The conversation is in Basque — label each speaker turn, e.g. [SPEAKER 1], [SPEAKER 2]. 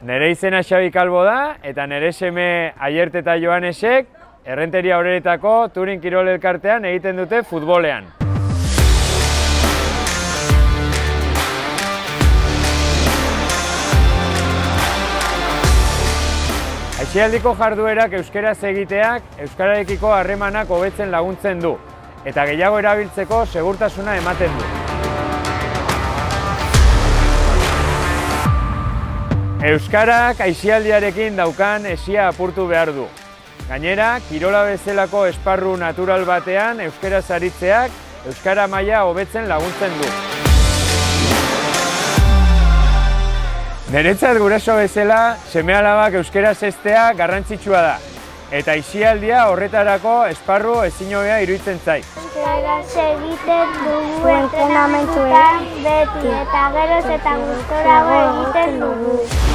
[SPEAKER 1] Nere izena Xabi Kalbo da, eta nere seme Aierte eta Joanesek, errenteria horeretako Turin Kirol Elkartean egiten dute futbolean. Aixialdiko jarduerak euskeraz egiteak euskararekiko harremanak hobetzen laguntzen du eta gehiago erabiltzeko segurtasuna ematen du. Euskarak aixialdiarekin daukan esia apurtu behar du. Gainera, kirola bezalako esparru natural batean euskara zaritzeak euskara maila hobetzen laguntzen du. Neretzat guraso bezala, seme alabak euskara zestea garrantzitsua da. Eta isialdia horretarako esparru ezin hobea iruditzen zait.
[SPEAKER 2] Euskaraz egiten dugu entrenamentuetan beti eta geroz eta gustorago egiten dugu.